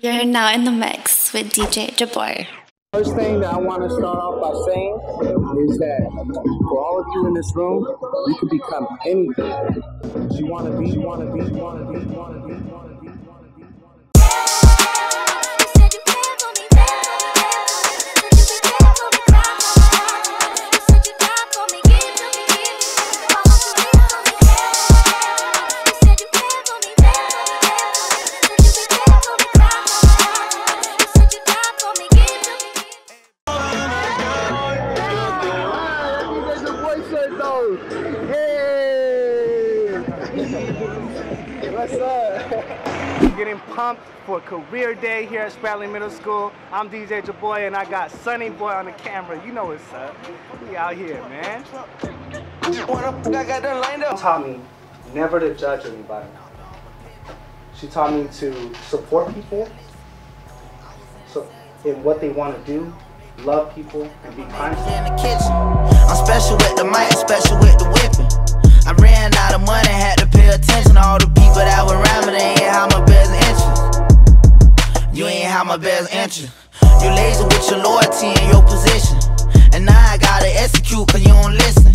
You're now in the mix with DJ Jaboy. First thing that I want to start off by saying is that for all of you in this room, you can become anything you want to be, you want to be, you want to be, you want to be, What's up? Getting pumped for career day here at Spratling Middle School. I'm DJ Jaboy and I got Sunny Boy on the camera. You know what's up. We out here, man. Taught me never to judge anybody. She taught me to support people so in what they want to do, love people, and be kind to them. in the kitchen. I'm special with the mic, special best interest. You lazy with your loyalty and your position. And now I gotta execute cause you don't listen.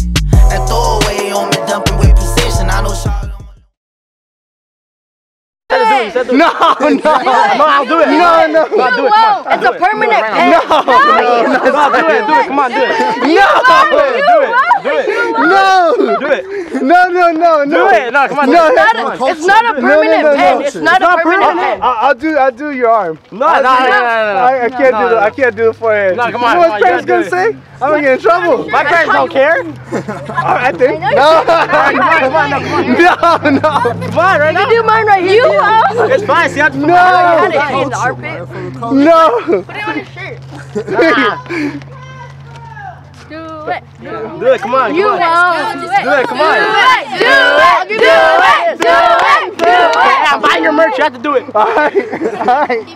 And throw away on me, dumping with precision. I know Charlotte. No, no, no, I'll do it. No, no, You won't. It's a permanent pen. No, no, no, No, do it, do it, come on, do it. no, Do it, do it, do it. No, no, no, no. Do it, no, come on, do No, it. that's Not a- it's not a permanent no, no. pen. It's not a not permanent permanent. pen. I, I'll do, I'll do your arm. No, no, no, no, no, no. I, I can't No, do no. it. I can't do it for you. No, come You on, know what come on, parents you gonna gotta say? I'm gonna get in trouble. My parents don't care. I think. No, Come on, no, come on. no, no, Come on, right now. Do mine right here. You will. It's fine, see, I have to put No. my- Got it in the armpit. no. Put it on his shirt. Do it. Do it, come on, You come on. won't. Do it, come on. Do it. Do it. Do it. Do it. Do it. I'm buying your merch, you have to do it. All right, all right.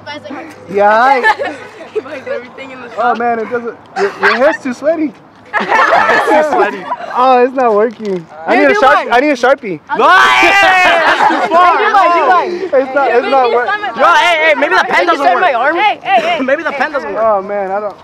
Yeah, all right. He buys everything in the Oh man, it doesn't. Your, your hair's too sweaty. It's sweaty. Oh, it's not working. I need a do sharp. I need a sharpie. No, hey, hey, that's too far. It's not. It's not working. Yo, hey, hey, maybe the pen doesn't my work. arm. Hey, hey, hey. Maybe the pen doesn't work. Oh man, I don't.